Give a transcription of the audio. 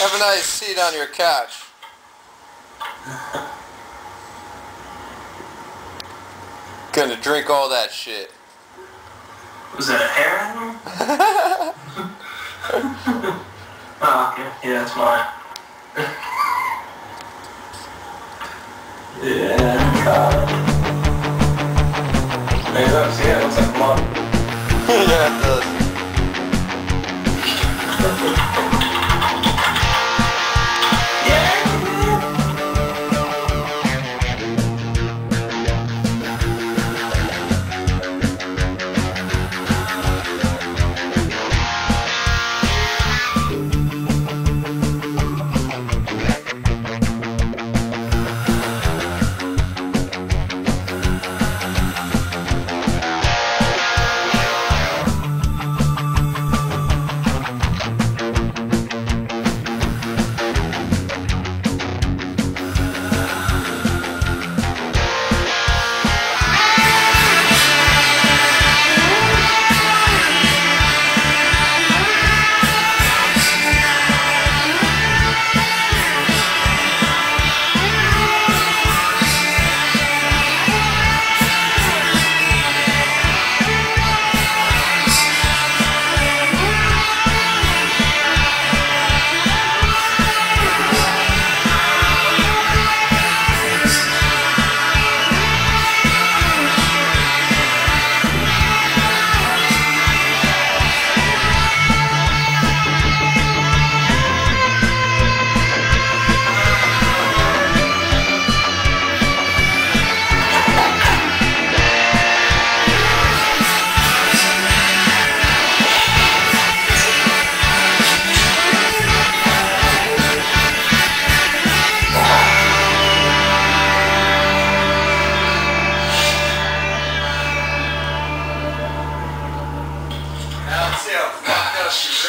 Have a nice seat on your couch. Gonna drink all that shit. Was that a hair animal? oh, okay. Yeah, that's mine. yeah, God. Maybe that's, yeah, it looks like blood. yeah, it does. Now